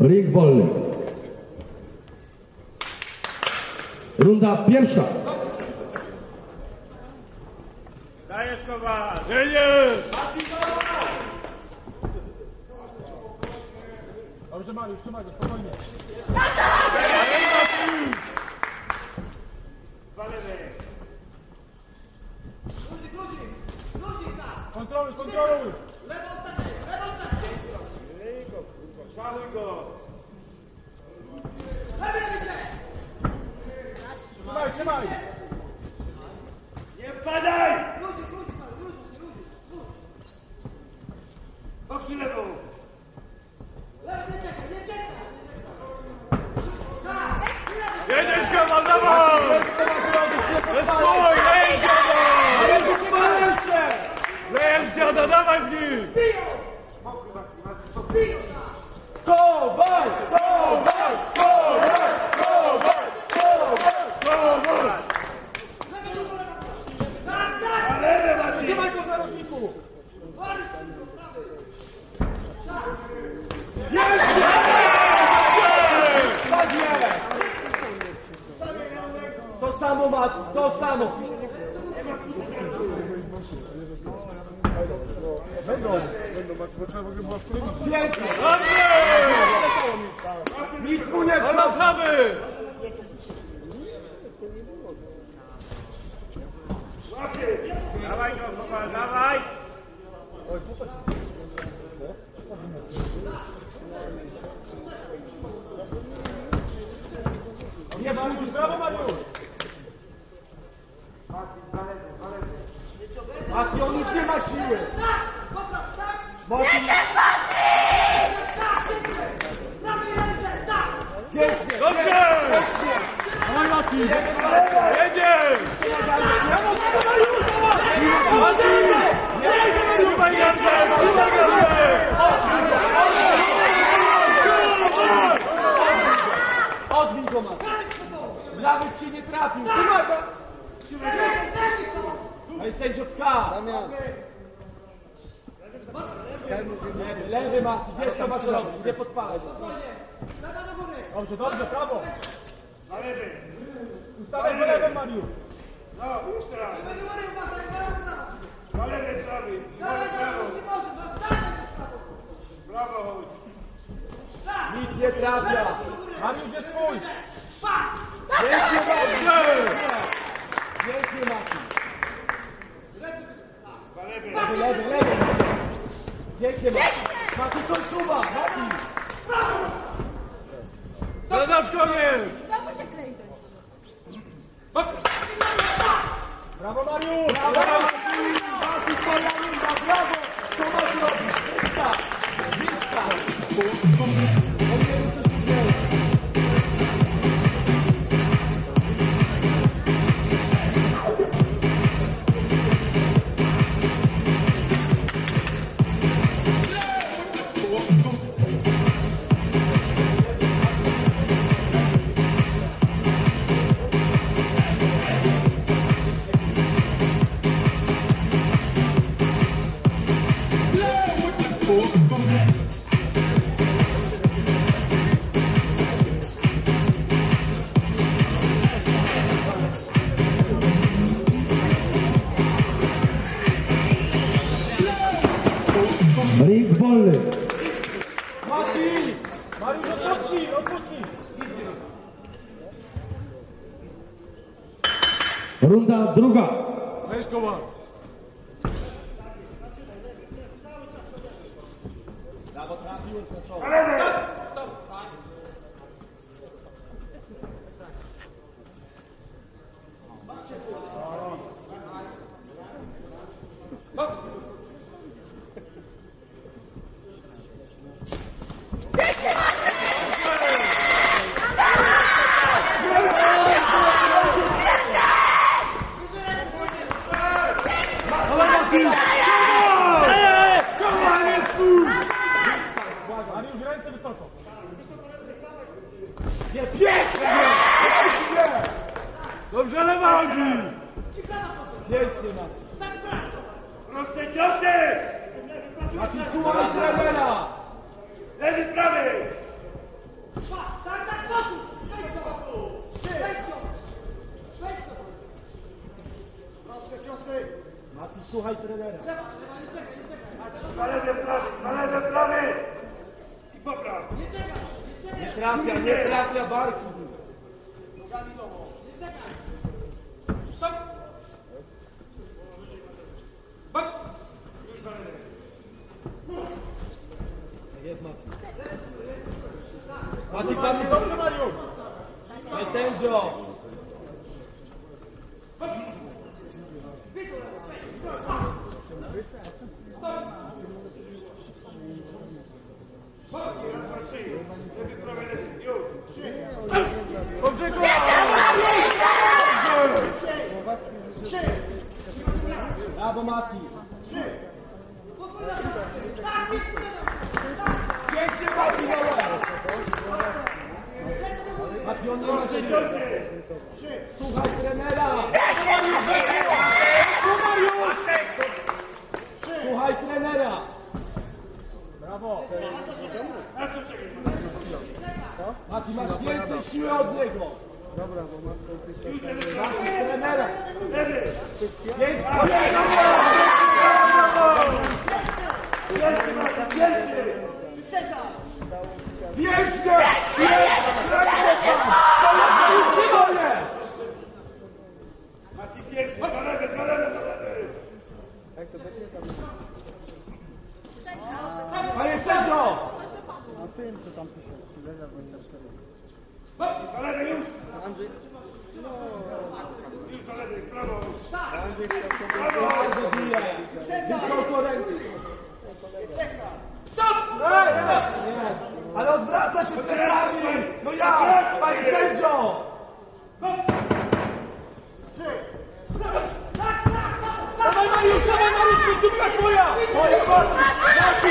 Ring wolny. Runda pierwsza. Dajesz kowal! Dobrze Mariusz, trzymaj go, spokojnie. Kontroluj, kontroluj! Szanuj go! Trzymaj, trzymaj! Nie wpadaj! Boksy lewą! Jedziesz kowal, dawaj! Jeszcze masz robić, nie Stój, podpalaj! lejesz dziada! Ale tu nie ma jeszcze! Lejesz dziada, dawaj z nim! Kowal! Kowal! Kowal! Kowal! Kowal! Trzymaj go w narożniku! Jest! Tak jest! To samo Mati, to samo! Będą, będą, bo trzeba w ogóle była Pięknie! Nic mu nie trwa! Wracamy! Dawaj go kowal, dawaj! Nie wrócisz, brawo Mariusz! Mati, on już nie ma siły! Mati! Pięknie! Dobrze! Pięknie! Oj Mati! Jedziesz! Trzymaj gardę! Trzymaj gardę! Odbij go Mati! Prawy ci nie trafił! Trzymaj go! Ej, sędziotka! Lewy, lewy Mati, wiesz masz robić, nie podpalaj się. Dobrze, dobrze, prawo! Na lewy! Ustawaj go lewym Mariusz! No, już teraz! Na lewy, prawy! Prawo! Brawo, chodź! Nic nie trafia! Mariusz jest twój! Pięknie dobrze! Mati! Na lewy! Lewy, lewy! Pięknie Mati! Mati końcowa! Mati! Zadacz koniec! Znowu się klei. Brawo Mariusz! Brawo Mati! Mati Spalaniuka, brawo! Co masz robić? Wysta! Wysta! Ring wolny. Mati! Mariusz odpocznij, odpocznij! Runda druga. Weź kowal! Brawo, trafiłeś na. Mariusz, ręce wysoko. Nie, pięknie! Dobrze, lewa chodzi! Pięknie, Mati. Proste ciosy! Mati, słuchaj trenera! Lewy, prawy! Mati, słuchaj trenera. Na lewy, prawy, na lewy, prawy. I popraw. Nie trafia, nie trafia barki. Tak Jest Mati. Mati, Mati, dobrze Mariusz. Nie sędzio. Dobrze, go! Brawo Mati. Pięknie Mati na łeb. Mati, on nie ma siły. Słuchaj trenera. Słuchaj trenera. Brawo. Mati, masz więcej siły od niego. Masz trenera. Pierwszy, Marta, pierwszy. Pięknie! To jest! Mati pierwszy, na lewy, na lewy, na lewy. Panie sędzio! Na lewy już. Już na lewy, prawo. Prawo. Bardzo bije. Wysoko ręki. Stop! Nie, nie, nie. Ale odwraca się plecami! No ja! Panie sędzio! Dawaj Mariusz, dawaj Mariusz, końcówka twoja! Twoja Mati!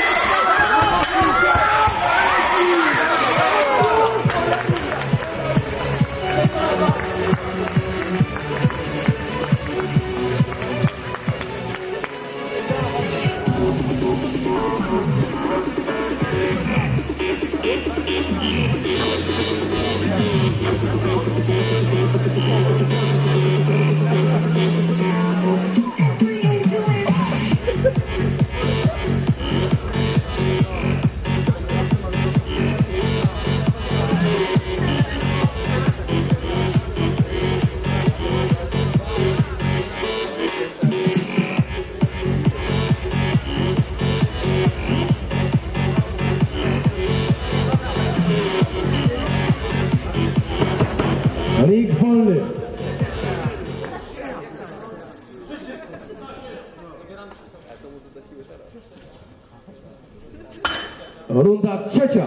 Runda trzecia.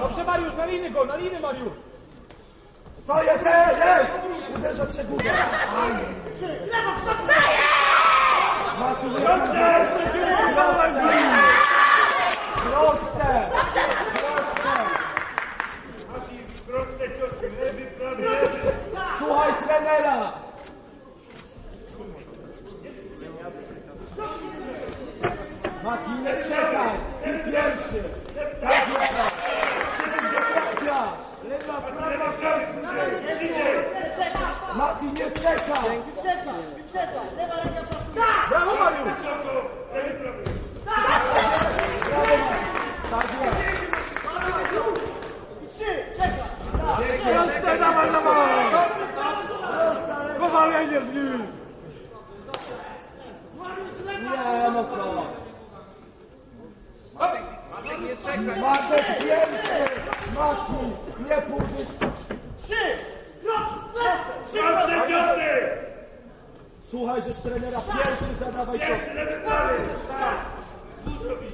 Dobrze Mariusz, na liny go, na liny Mariusz! Co jest? Ej, ej! Uderza. Mati, nie Proste! Proste! Proste! Mati, proste ciosy, lewy, prawy, lewy. Trenera! Mati, nie czekaj! Ty pierwszy! Tak jest! Przecież go trafiasz! Lewa, prawa, prawa! Mati, nie czekaj! Wyprzedza, wyprzedza, lewa ręka pracuje. Brawo, Mariusz! Wysoko, lewy, prawy. Brawo, Mati! Tak jest! I trzy, czeka. Proste, dawaj, dawaj! Gowa, jedzie z nim! Nie, no co? Matek pierwszy! Mati, nie pół dystans. Trzy, krok, prosto, trzy, Proste ciosy! Słuchaj, żeż trenera pierwszy zadawaj cios. Pierwszy, lewy, prawy. Tak. Dużo bi.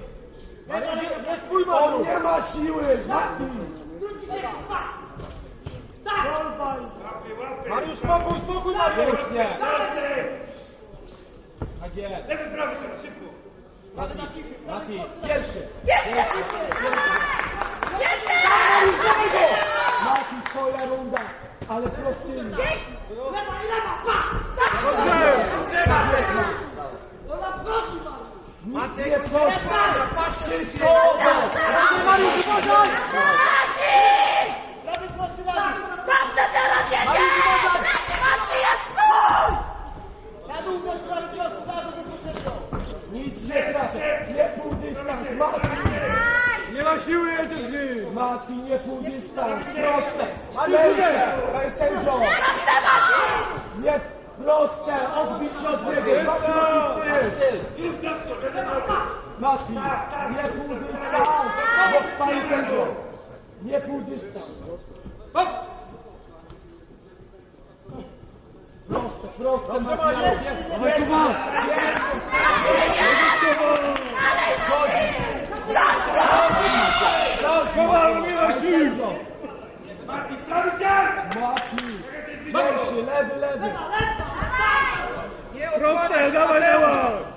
Mariusz, nie spój On nie ma siły! Mati! Łapy. Mariusz, spokój, spokój, Mariusz! Pięknie! Proste. Tak jest! Lewy, prawy, teraz szybko. Mati, Mati, pierwszy! Mati, twoja runda, ale prostymi. lewa i lewa! Dobrze! Wchodzi, Mariusz. Nic nie wchodzi! Wszystko oddaj! Mariusz, uważaj! Prawy prosty na. Dobrze teraz jedziesz! Mati jest twój! Na dół nasz prawy prosty na dół. Nic nie tracę! Nie pół dystans! Mati! Nie ma siły, jedziesz nim! Mati, nie pół dystans! Proste! Pierwsze! Panie sędzio! Dobrze, Mati! Proste! Odbić się od niego! Mati, nogi w tył! Mati! Nie pół dystans! Panie sędzio! Nie pół dystans! Proste, proste, Mati! Kuba! Vater, Herr Gabalero!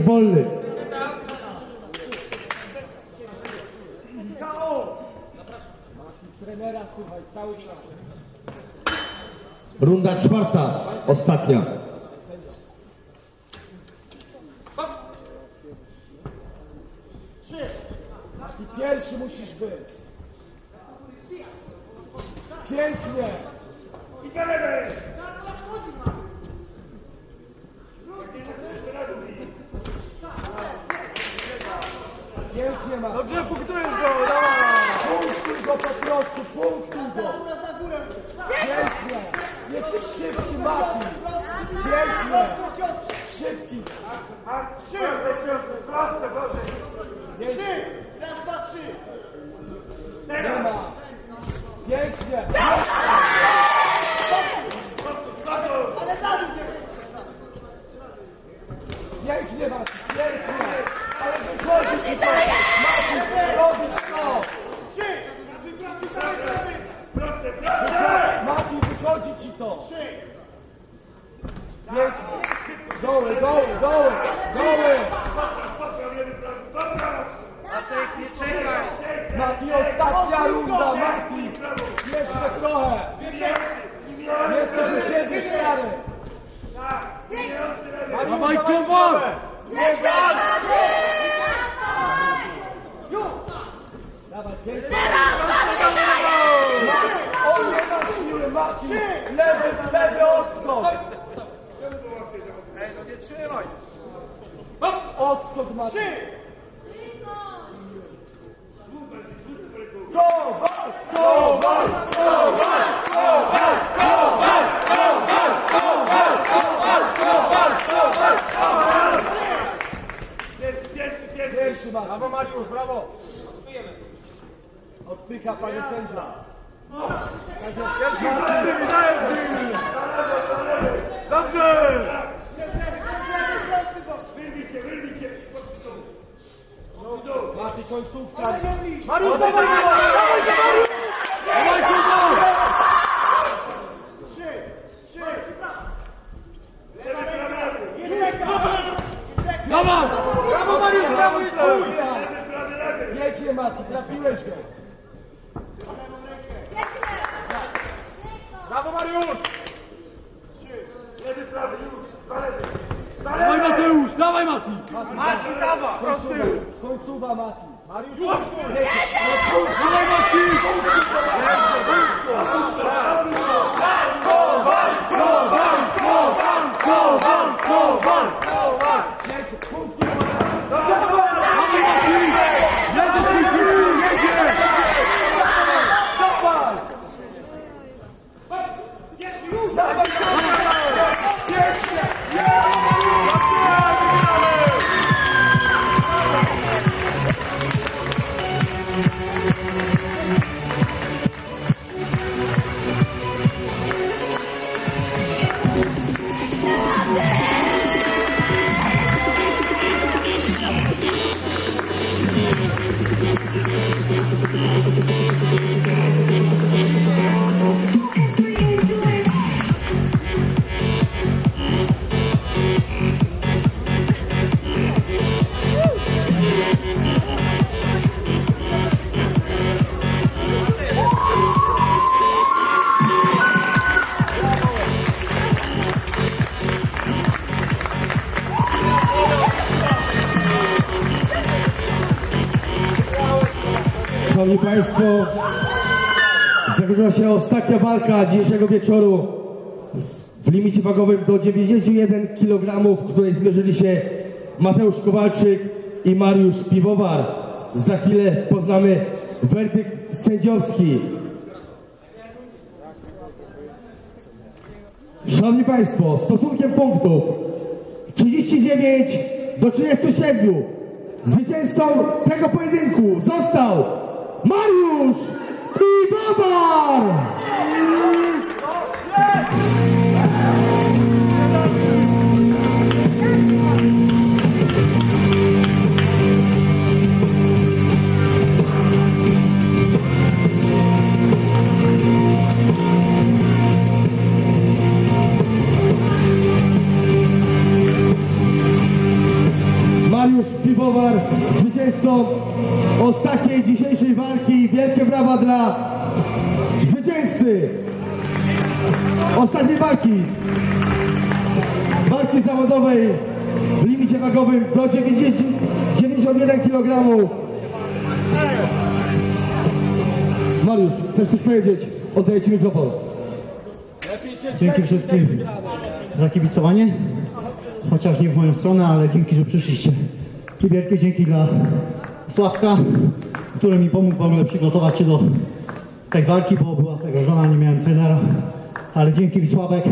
Wolny. Runda czwarta, ostatnia. Mati, pierwszy musisz być. Pięknie! I do Pięknie, Mati. Dobrze, punktujesz go, dawaj! Punktuj go po prostu, punktuj go! Pięknie! Jesteś szybszy, Mati! Pięknie! Szybki! A trzy! Proste, proszę! Trzy. Raz, dwa, trzy. Nie ma! Pięknie! Ale na dół nie. Pięknie, Mati! Pięknie! Wychodzi ci to! Mati, robisz to! Trzy. Proste, proste! Mati, wychodzi ci to! Trzy. Pięknie! Doły, doły, doły! Doły! Mati, ostatnia runda, Mati! Jeszcze trochę! Jesteś u siebie, stary! Mati, Dawaj, Kuba! Dawaj, pięknie! On nie ma siły, Mati! Lewy, lewy odskok! Odskok, Mati! Go, wal, go, wal, go, wal, go, wal, go, wal, go, wal, go, wal, go, wal, go, wal, go, wal! Pierwszy, pierwszy, pierwszy! Brawo Mariusz, brawo! odpycha, panie sędzia. Jeszcze Dobrze! Maty końcówka. Mariusz, dawaj, dawaj, dawaj, Mariusz! Dawaj, Mariusz! Trzy, trzy. Lewa ręka. Nie czekaj. Brawo, Mariusz, brawo, Jedzie, Mati, trafiłeś go. Mateusz, dawaj Mati! Mati, dawaj! Prosty już! Końcowa Mati. Mariusz, dawaj Mati! Walko, walko, walko, walko, walko, walko! Szanowni Państwo, zakończyła się ostatnia walka dzisiejszego wieczoru w limicie wagowym do 91 kg, w której zmierzyli się Mateusz Kowalczyk i Mariusz Piwowar. Za chwilę poznamy werdykt sędziowski. Szanowni Państwo, stosunkiem punktów 39 do 37 zwycięzcą tego pojedynku został Mariusz Piwowar! Mariusz Piwowar, zwycięzcą ostatniej dzisiejszej walki. Wielkie brawa dla zwycięzcy ostatniej walki. Walki zawodowej w limicie wagowym do 90, 91 kg. Mariusz, chcesz coś powiedzieć? Oddaję Ci mikrofon. Dzięki wszystkim za kibicowanie, chociaż nie w moją stronę, ale dzięki, że przyszliście. I wielkie dzięki dla Sławka, który mi pomógł w ogóle przygotować się do tej walki, bo była zagrożona, nie miałem trenera. Ale dzięki Sławek,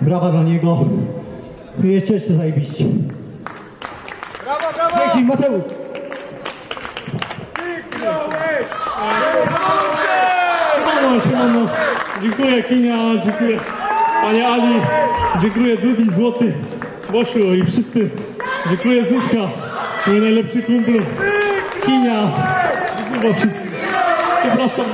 brawa dla niego. I jeszcze jeszcze zajebiście. Brawo, brawo! Dzięki, Mateusz. Dziękuję Kinia, dziękuję Panie Ali, dziękuję Dudi, Złoty, Bosiu i wszyscy. Dziękuję Zuzka, mój najlepszy kumplu. Kinia. Przepraszam.